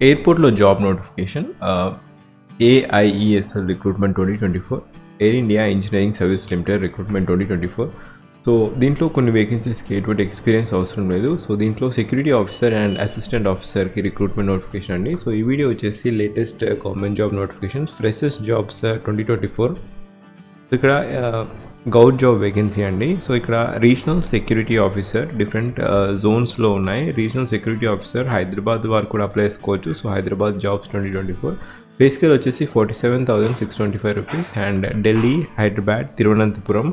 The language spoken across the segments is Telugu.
ఎయిర్పోర్ట్లో job notification AIESL recruitment twenty twenty four Air India engineering service limited recruitment twenty twenty four so దీంట్లో కొన్ని వేకెన్సీస్కి ఎటువంటి ఎక్స్పీరియన్స్ అవసరం లేదు. సో దీంట్లో సెక్యూరిటీ ఆఫీసర్ అండ్ అసిస్టెంట్ ఆఫీసర్కి రిక్రూట్మెంట్ నోటిఫికేషన్ అండి. సో ఈ వీడియో వచ్చేసి latest government job notifications freshers jobs twenty twenty four ఇక్కడ uh, గౌడ్ జాబ్ వేకెన్సీ అండి. సో ఇక్కడ రీజనల్ సెక్యూరిటీ ఆఫీసర్ డిఫరెంట్ జోన్స్లో ఉన్నాయి. రీజనల్ సెక్యూరిటీ ఆఫీసర్ హైదరాబాద్ వారు కూడా అప్లై చేసుకోవచ్చు. So Hyderabad jobs twenty twenty four basic వచ్చేసి forty seven thousand six twenty five rupees and Delhi Hyderabad Thiruvananthapuram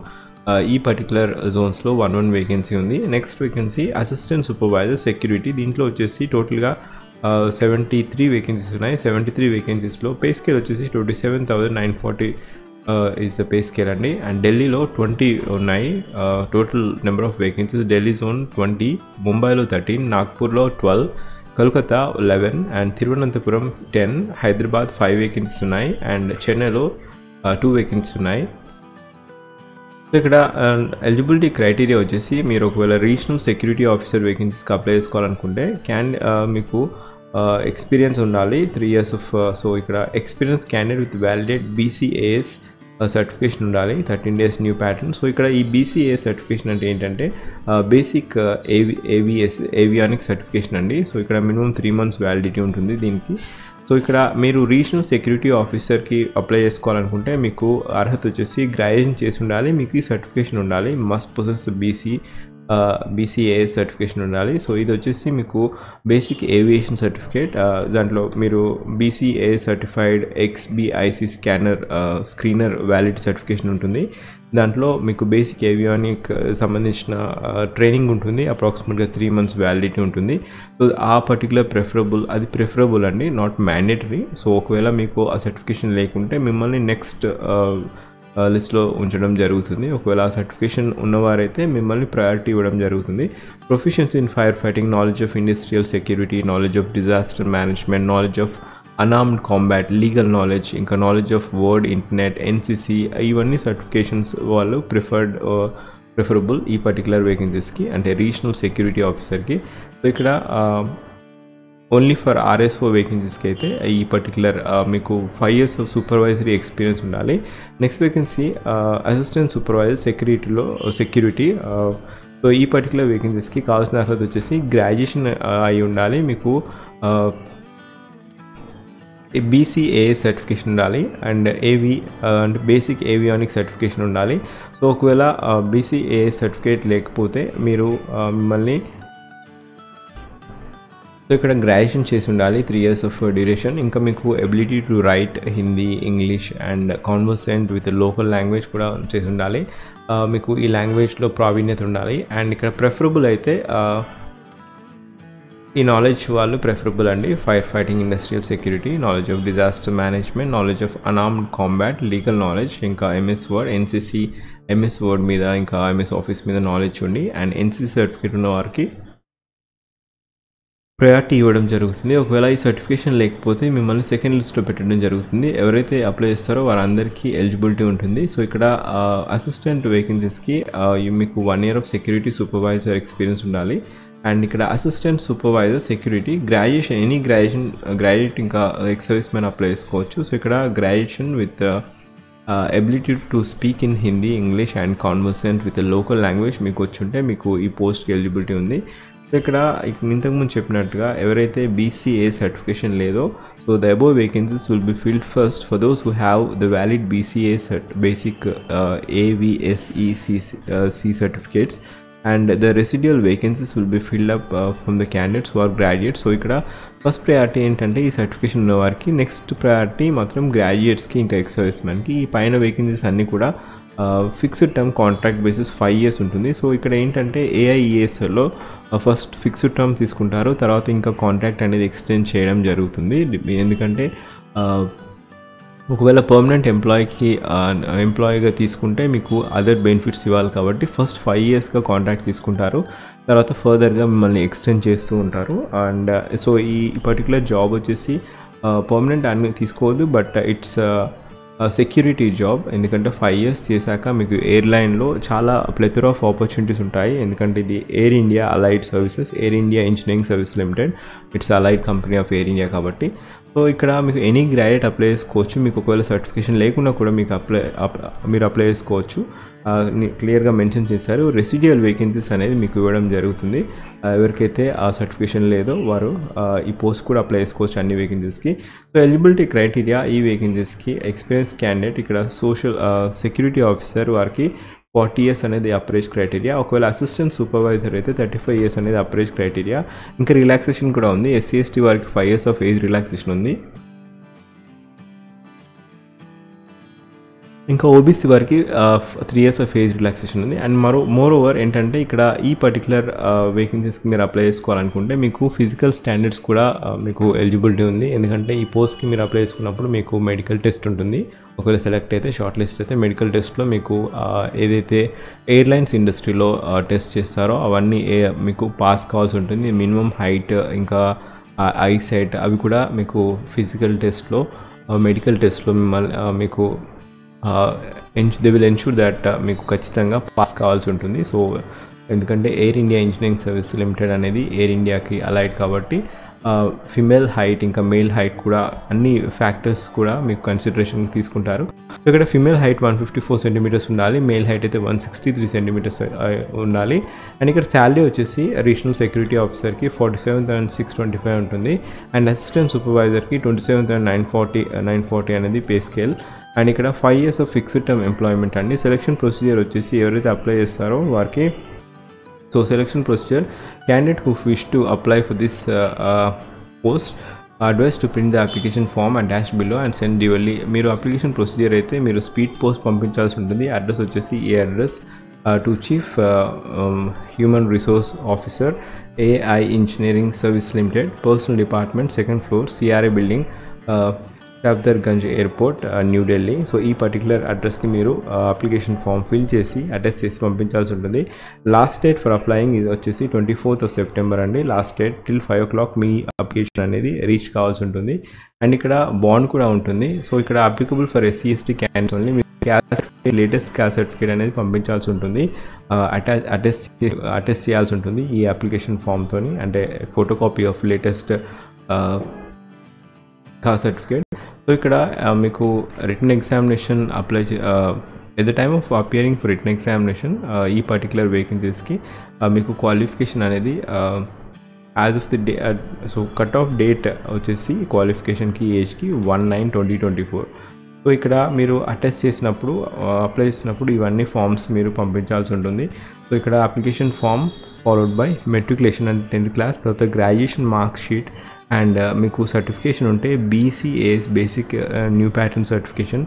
ఈ పర్టికులర్ జోన్స్లో వన్ వన్ వేకెన్సీ ఉంది. Next vacancy assistant supervisor security దీంట్లో వచ్చేసి టోటల్గా సెవెంటీ త్రీ వేకెన్సీస్ ఉన్నాయి. సెవెంటీ త్రీ వేకెన్సీస్లో పే స్కేల్ వచ్చేసి twenty seven thousand nine forty is the pay scale అండి. అండ్ ఢిల్లీలో ట్వంటీ ఉన్నాయి. Total number of vacancies Delhi zone twenty ముంబైలో thirteen నాగ్పూర్లో twelve Calcutta eleven and Thiruvananthapuram ten Hyderabad five vacancies ఉన్నాయి. అండ్ చెన్నైలో టూ వేకెన్సీస్ ఉన్నాయి. ఇక్కడ ఎలిజిబిలిటీ క్రైటీరియా వచ్చేసి మీరు ఒకవేళ రీజనల్ సెక్యూరిటీ ఆఫీసర్ వేకెన్సీస్కి అప్లై చేసుకోవాలనుకుంటే క్యాన్ మీకు ఎక్స్పీరియన్స్ ఉండాలి. త్రీ ఇయర్స్ ఆఫ్ సో ఇక్కడ experience candidate with validate BCAS certification ఉండాలి. Thirteen days new pattern so ఇక్కడ ఈ బీసీఏ సర్టిఫికేషన్ అంటే ఏంటంటే basic AV AVS avionic certification అండి. సో ఇక్కడ మినిమం త్రీ మంత్స్ వ్యాలిడిటీ ఉంటుంది దీనికి. సో ఇక్కడ మీరు రీజనల్ సెక్యూరిటీ ఆఫీసర్కి అప్లై చేసుకోవాలనుకుంటే మీకు అర్హత వచ్చేసి గ్రాడ్యుయేషన్ చేసి ఉండాలి. మీకు ఈ సర్టిఫికేషన్ ఉండాలి. Must process BC BCA certification ఉండాలి. సో ఇది వచ్చేసి మీకు బేసిక్ ఏవియేషన్ సర్టిఫికేట్ దాంట్లో మీరు BCA certified XBIC scanner screener valid certification ఉంటుంది. దాంట్లో మీకు బేసిక్ ఏవియానిక్ సంబంధించిన ట్రైనింగ్ ఉంటుంది. అప్రాక్సిమేట్గా త్రీ మంత్స్ వ్యాలిడిటీ ఉంటుంది. సో ఆ పర్టికులర్ ప్రిఫరబుల్ అది ప్రిఫరబుల్ అండి నాట్ మ్యాండేటరీ సో ఒకవేళ మీకు ఆ సర్టిఫికేషన్ లేకుంటే మిమ్మల్ని నెక్స్ట్ లిస్ట్లో ఉంచడం జరుగుతుంది. ఒకవేళ ఆ సర్టిఫికేషన్ ఉన్నవారైతే మిమ్మల్ని ప్రయారిటీ ఇవ్వడం జరుగుతుంది. Professions in fire fighting knowledge of industrial security knowledge of disaster management knowledge of unarmed combat legal knowledge ఇంకా knowledge of word internet NCC ఇవన్నీ సర్టిఫికేషన్స్ వాళ్ళు ప్రిఫర్డ్ ప్రిఫరబుల్ ఈ పర్టికులర్ వేకెన్సీస్కి అంటే రీజనల్ సెక్యూరిటీ ఆఫీసర్కి సో ఇక్కడ ఓన్లీ ఫర్ ఆర్ఎస్ఓ వేకెన్సీస్కి అయితే ఈ పర్టికులర్ uh, మీకు five years of supervisory experience ఉండాలి. నెక్స్ట్ వేకెన్సీ అసిస్టెంట్ సూపర్వైజర్ సెక్యూరిటీలో సెక్యూరిటీ సో ఈ పర్టికులర్ వేకెన్సీస్కి కావాల్సిన అర్హత వచ్చేసి గ్రాడ్యుయేషన్ uh, అయి ఉండాలి. మీకు uh, బీసీఏ సర్టిఫికేషన్ ఉండాలి అండ్ ఏవి అంటే బేసిక్ ఏవియానిక్ సర్టిఫికేషన్ ఉండాలి. సో ఒకవేళ బీసీఏ సర్టిఫికేట్ లేకపోతే మీరు మిమ్మల్ని సో ఇక్కడ గ్రాడ్యుయేషన్ చేసి ఉండాలి త్రీ ఇయర్స్ ఆఫ్ డ్యూరేషన్ ఇంకా మీకు ability to write Hindi English and conversant with local language కూడా చేసి ఉండాలి. మీకు ఈ లాంగ్వేజ్లో ప్రావీణ్యత ఉండాలి. అండ్ ఇక్కడ ప్రిఫరబుల్ అయితే ఈ నాలెడ్జ్ వాళ్ళు ప్రిఫరబుల్ అండి. Fire fighting industrial security knowledge of disaster management knowledge of unarmed combat legal knowledge ఇంకా MS word NCC MS word మీద ఇంకా ఎంఎస్ ఆఫీస్ మీద నాలెడ్జ్ ఉండి అండ్ ఎన్సీసీ సర్టిఫికేట్ ఉన్న వారికి ప్రయారిటీ ఇవ్వడం జరుగుతుంది. ఒకవేళ ఈ సర్టిఫికేషన్ లేకపోతే మిమ్మల్ని సెకండ్ లిస్ట్లో పెట్టడం జరుగుతుంది. ఎవరైతే అప్లై చేస్తారో వారందరికీ ఎలిజిబిలిటీ ఉంటుంది. సో ఇక్కడ అసిస్టెంట్ వేకెన్సీస్కి మీకు one year of security supervisor experience ఉండాలి. అండ్ ఇక్కడ assistant supervisor security graduation any graduation graduate ఇంకా ఎక్స్ సర్వీస్ మ్యాన్ అప్లై చేసుకోవచ్చు. సో ఇక్కడ graduation with ability to speak in Hindi English and conversant with local language మీకు వచ్చుంటే మీకు ఈ పోస్ట్కి ఎలిజిబిలిటీ ఉంది. సో ఇక్కడ ఇంతకుముందు చెప్పినట్టుగా ఎవరైతే బీసీఏ సర్టిఫికేషన్ లేదో so the above vacancies will be filled first for those who have the valid BCA cert basic AVSEC C certificates and the residual vacancies will be filled up from the candidates are graduates so ఇక్కడ ఫస్ట్ ప్రయారిటీ ఏంటంటే ఈ సర్టిఫికేషన్ ఉన్న వారికి నెక్స్ట్ ప్రయారిటీ మాత్రం గ్రాడ్యుయేట్స్కి ఇంకా ఎక్స్ సర్వీస్ మ్యాన్కి ఈ పైన వేకెన్సీస్ అన్నీ కూడా fixed term contract basis five years ఉంటుంది. సో ఇక్కడ ఏంటంటే ఏఐఈఎస్లో ఫస్ట్ ఫిక్స్డ్ టర్మ్ తీసుకుంటారు. తర్వాత ఇంకా కాంట్రాక్ట్ అనేది ఎక్స్టెండ్ చేయడం జరుగుతుంది. ఎందుకంటే ఒకవేళ పర్మనెంట్ ఎంప్లాయీకి ఎంప్లాయీగా తీసుకుంటే మీకు అదర్ బెనిఫిట్స్ ఇవ్వాలి కాబట్టి ఫస్ట్ ఫైవ్ ఇయర్స్గా కాంట్రాక్ట్ తీసుకుంటారు. తర్వాత ఫర్దర్గా మిమ్మల్ని ఎక్స్టెండ్ చేస్తూ ఉంటారు. అండ్ సో uh, ఈ పర్టికులర్ జాబ్ వచ్చేసి పర్మనెంట్ అన్ని తీసుకోవద్దు. But it's uh, security job ఎందుకంటే ఫైవ్ ఇయర్స్ చేశాక మీకు ఎయిర్లైన్లో చాలా ప్లెథర్ ఆఫ్ ఆపర్చునిటీస్ ఉంటాయి. ఎందుకంటే ఇది Air India allied services Air India Engineering Service Limited it's allied company of Air India కాబట్టి సో ఇక్కడ మీకు ఎనీ గ్రాడ్యుయేట్ అప్లై చేసుకోవచ్చు. మీకు ఒకవేళ సర్టిఫికేషన్ లేకుండా కూడా మీకు అప్లై మీరు అప్లై చేసుకోవచ్చు. క్లియర్గా మెన్షన్ చేశారు. రెసిడియల్ వేకెన్సీస్ అనేది మీకు ఇవ్వడం జరుగుతుంది. ఎవరికైతే ఆ సర్టిఫికేషన్ లేదో వారు ఈ పోస్ట్ కూడా అప్లై చేసుకోవచ్చు అన్ని వేకెన్సీస్కి సో ఎలిజిబిలిటీ క్రైటీరియా ఈ వేకెన్సీస్కి ఎక్స్పీరియన్స్ క్యాండిడేట్ ఇక్కడ సోషల్ సెక్యూరిటీ ఆఫీసర్ వారికి ఫార్టీ ఇయర్స్ అనేది అప్రేజ్ క్రైటీరియా. ఒకవేళ అసిస్టెంట్ సూపర్వైజర్ అయితే థర్టీ ఫైవ్ ఇయర్స్ అనేది అప్రేజ్ క్రైటీరియా. ఇంకా రిలాక్సేషన్ కూడా ఉంది. ఎస్సీ ఎస్టీ వారికి five years of age relaxation ఉంది. ఇంకా ఓబీసీ వారికి three years of age relaxation ఉంది. అండ్ మరో మోర్ ఓవర్ ఏంటంటే ఇక్కడ ఈ పర్టికులర్ వేకెన్సీస్కి మీరు అప్లై చేసుకోవాలనుకుంటే మీకు ఫిజికల్ స్టాండర్డ్స్ కూడా మీకు ఎలిజిబిలిటీ ఉంది. ఎందుకంటే ఈ పోస్ట్కి మీరు అప్లై చేసుకున్నప్పుడు మీకు మెడికల్ టెస్ట్ ఉంటుంది. ఒకవేళ సెలెక్ట్ అయితే షార్ట్ లిస్ట్ అయితే మెడికల్ టెస్ట్లో మీకు ఏదైతే ఎయిర్లైన్స్ ఇండస్ట్రీలో టెస్ట్ చేస్తారో అవన్నీ ఏ మీకు పాస్ కావాల్సి ఉంటుంది. మినిమం హైట్ ఇంకా ఐ సైట్ అవి కూడా మీకు ఫిజికల్ టెస్ట్లో మెడికల్ టెస్ట్లో మిమ్మల్ని మీకు దే విల్ ఎన్షూర్ దట్ మీకు ఖచ్చితంగా పాస్ కావాల్సి ఉంటుంది. సో ఎందుకంటే Air India Engineering Service Limited అనేది ఎయిర్ ఇండియాకి అలైడ్ కాబట్టి ఫిమేల్ హైట్ ఇంకా మేల్ హైట్ కూడా అన్ని ఫ్యాక్టర్స్ కూడా మీకు కన్సిడరేషన్ తీసుకుంటారు. సో ఇక్కడ female height one fifty four centimetres ఉండాలి మేల్ హైట్ అయితే వన్ సిక్స్టీ త్రీ సెంటీమీటర్స్ ఉండాలి. అండ్ ఇక్కడ శాలరీ వచ్చేసి రీజనల్ సెక్యూరిటీ ఆఫీసర్కి forty seven thousand six twenty five ఉంటుంది. And assistant సూపర్వైజర్కి twenty seven thousand nine forty nine forty అనేది పే స్కేల్ అండ్ ఇక్కడ five years of fixed term employment అండి. సెలక్షన్ ప్రొసీజర్ వచ్చేసి ఎవరైతే అప్లై చేస్తారో వారికి so selection procedure candidate who wish to apply for this post advise to print the application form and dash below and send duly మీరు అప్లికేషన్ ప్రొసీజర్ అయితే మీరు స్పీడ్ పోస్ట్ పంపించాల్సి ఉంటుంది. అడ్రస్ వచ్చేసి ఏ address to chief human resource officer AI engineering service limited personnel department second floor CRA building Safdarjung airport New Delhi so ఈ పర్టికులర్ అడ్రస్కి మీరు అప్లికేషన్ ఫామ్ ఫిల్ చేసి అటెస్ట్ చేసి పంపించాల్సి ఉంటుంది. లాస్ట్ డేట్ ఫర్ అప్లయింగ్ ఇది వచ్చేసి ట్వంటీ ఫోర్త్ ఆఫ్ సెప్టెంబర్ అండి. Last date till five o'clock మీ అప్లికేషన్ అనేది రీచ్ కావాల్సి ఉంటుంది. అండ్ ఇక్కడ బాండ్ కూడా ఉంటుంది. సో ఇక్కడ applicable for SC ST candidates only మీరు క్యాస్ట్ లేటెస్ట్ క్యాస్ట్ సర్టిఫికేట్ అనేది పంపించాల్సి ఉంటుంది. అటాచ్ అటెస్ట్ అటెస్ట్ చేయాల్సి ఉంటుంది ఈ అప్లికేషన్ ఫామ్తో అంటే photocopy of latest caste certificate so ఇక్కడ మీకు written examination apply at the time of appearing for written examination ఈ పర్టికులర్ వేకెన్సీస్కి మీకు క్వాలిఫికేషన్ అనేది as of the day so cut off date వచ్చేసి క్వాలిఫికేషన్కి ఏజ్కి one nine twenty twenty four so ఇక్కడ మీరు అటెస్ట్ చేసినప్పుడు అప్లై చేసినప్పుడు ఇవన్నీ ఫామ్స్ మీరు పంపించాల్సి ఉంటుంది. సో ఇక్కడ application form followed by matriculation and tenth class తర్వాత గ్రాడ్యుయేషన్ మార్క్ షీట్ అండ్ మీకు సర్టిఫికేషన్ ఉంటే BCAS basic new pattern certification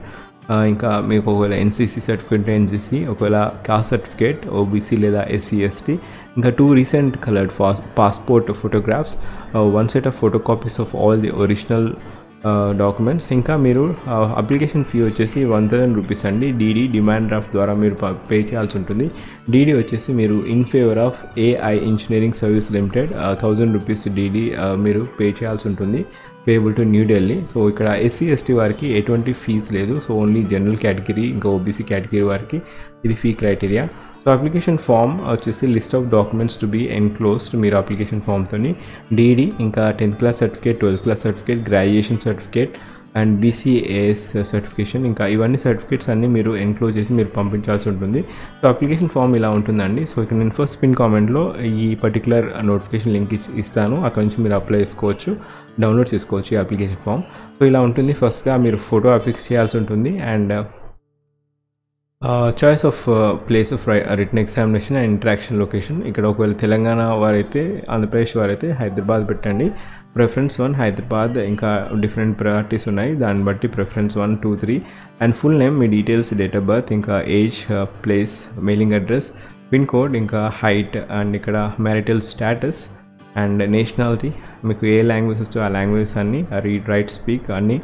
ఇంకా మీకు ఒకవేళ ఎన్సీసీ సర్టిఫికేట్ ఎన్సీసీ ఒకవేళ కాస్ట్ సర్టిఫికేట్ ఓబీసీ లేదా ఎస్సీ ఎస్టీ ఇంకా two recent coloured passport photographs one set of photocopies of all the original documents ఇంకా మీరు అప్లికేషన్ ఫీ వచ్చేసి వన్ థౌసండ్ రూపీస్ అండి. డీడీ డిమాండ్ డ్రాఫ్ట్ ద్వారా మీరు పే చేయాల్సి ఉంటుంది. డీడీ వచ్చేసి మీరు in favour of AI engineering service limited thousand rupees DD మీరు పే చేయాల్సి ఉంటుంది. పేబుల్ టు న్యూఢిల్లీ సో ఇక్కడ ఎస్సీ ఎస్టీ వారికి ఎటువంటి ఫీజ్ లేదు. సో ఓన్లీ జనరల్ కేటగిరీ ఇంకా ఓబీసీ కేటగిరీ వారికి ఇది fee criteria so application form వచ్చేసి list of documents to be enclosed మీరు అప్లికేషన్ ఫామ్తోని డీడీ ఇంకా tenth class certificate twelfth class certificate graduation certificate and BCAS certification ఇంకా ఇవన్నీ సర్టిఫికేట్స్ అన్నీ మీరు ఎన్క్లోజ్ చేసి మీరు పంపించాల్సి ఉంటుంది. సో అప్లికేషన్ ఫామ్ ఇలా ఉంటుందండి. సో ఇక్కడ నేను ఫస్ట్ పిన్ కామెంట్లో ఈ పర్టికులర్ నోటిఫికేషన్ లింక్ ఇస్తాను. అక్కడ నుంచి మీరు అప్లై చేసుకోవచ్చు డౌన్లోడ్ చేసుకోవచ్చు ఈ అప్లికేషన్ ఫామ్ సో ఇలా ఉంటుంది. ఫస్ట్గా మీరు ఫోటో అఫిక్స్ చేయాల్సి ఉంటుంది. And choice of place of return examination and interaction location ఇక్కడ ఒకవేళ తెలంగాణ వారైతే ఆంధ్రప్రదేశ్ వారైతే హైదరాబాద్ పెట్టండి. ప్రిఫరెన్స్ వన్ హైదరాబాద్ ఇంకా డిఫరెంట్ ప్రయారిటీస్ ఉన్నాయి. దాన్ని బట్టి preference one two three and full name me details date of birth ఇంకా age place mailing address pin code ఇంకా హైట్ అండ్ ఇక్కడ మ్యారిటల్ స్టాటస్ అండ్ నేషనాలిటీ మీకు ఏ లాంగ్వేజ్ వస్తే ఆ లాంగ్వేజెస్ అన్నీ రీడ్ రైట్ స్పీక్ అన్నీ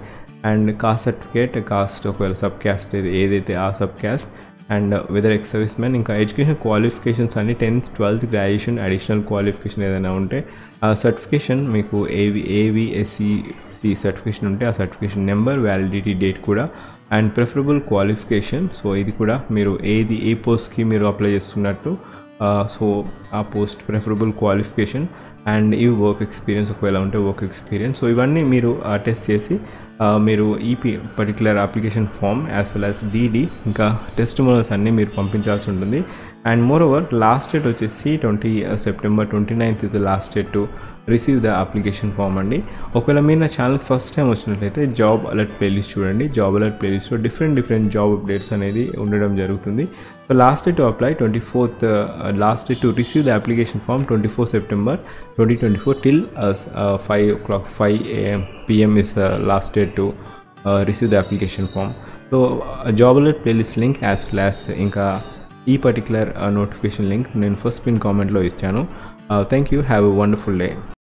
అండ్ కాస్ట్ సర్టిఫికేట్ కాస్ట్ ఒకవేళ సబ్ క్యాస్ట్ ఏదైతే ఆ sub caste and whether ex service man ఇంకా ఎడ్యుకేషన్ క్వాలిఫికేషన్స్ అన్ని tenth twelfth graduation additional qualification ఏదైనా ఉంటే ఆ సర్టిఫికేషన్ మీకు ఏవి ఏవిఎస్సిసి సర్టిఫికేషన్ ఉంటే ఆ సర్టిఫికేషన్ నెంబర్ వ్యాలిడిటీ డేట్ కూడా అండ్ ప్రిఫరబుల్ క్వాలిఫికేషన్. సో ఇది కూడా మీరు ఏది ఏ పోస్ట్కి మీరు అప్లై చేస్తున్నట్టు సో ఆ పోస్ట్ ప్రిఫరబుల్ క్వాలిఫికేషన్ అండ్ ఈ వర్క్ ఎక్స్పీరియన్స్ ఒకవేళ ఉంటే వర్క్ ఎక్స్పీరియన్స్. సో ఇవన్నీ మీరు టెస్ట్ చేసి మీరు EP particular application form as well as DD ఇంకా టెస్ట్ మోడల్స్ అన్నీ మీరు పంపించాల్సి ఉంటుంది. And moreover last date వచ్చేసి ట్వంటీ సెప్టెంబర్ ట్వంటీ నైన్త్ ఇది last date to receive the application form అండి. ఒకవేళ మీరు నా ఛానల్ ఫస్ట్ టైం వచ్చినట్లయితే జాబ్ అలర్ట్ ప్లేలిస్ట్ చూడండి. జాబ్ అలర్ట్ ప్లేలిస్ట్లో డిఫరెంట్ డిఫరెంట్ జాబ్ అప్డేట్స్ అనేది ఉండడం జరుగుతుంది. so last day to apply twenty fourth last day to receive the application form twenty four September twenty twenty four till five o'clock five AM PM is last day to receive the application form so job alert playlist link as well as ఇంకా ఈ పర్టికులర్ నోటిఫికేషన్ లింక్ నేను ఫస్ట్ పిన్ కామెంట్లో ఇచ్చాను thank you have a wonderful day